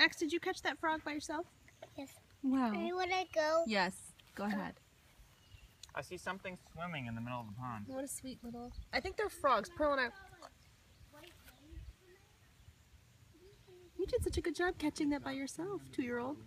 Max, did you catch that frog by yourself? Yes. Wow. Where would I go? Yes. Go uh, ahead. I see something swimming in the middle of the pond. What a sweet little. I think they're frogs. Pearl and I. You did such a good job catching that by yourself, two-year-old.